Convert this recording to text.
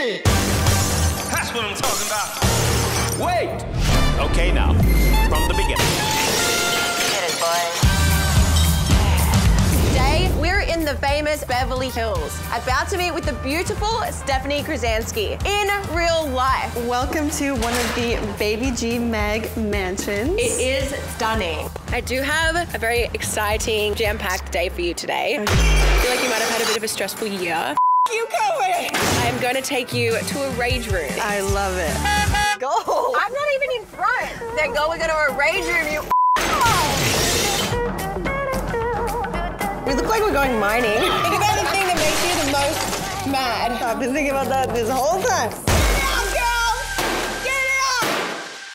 it. That's what I'm talking about. Wait! Okay, now, from the beginning. Today, we're in the famous Beverly Hills, about to meet with the beautiful Stefanie Gurzanski in real life. Welcome to one of the Baby G Meg mansions. It is stunning. I do have a very exciting, jam-packed day for you today. I feel like you might have had a bit of a stressful year. You going? I'm going to take you to a rage room. I love it. Go. I'm not even in front. Then go, we go to a rage room. You. We look like we're going mining. Think about the thing that makes you the most mad. I've been thinking about that this whole time.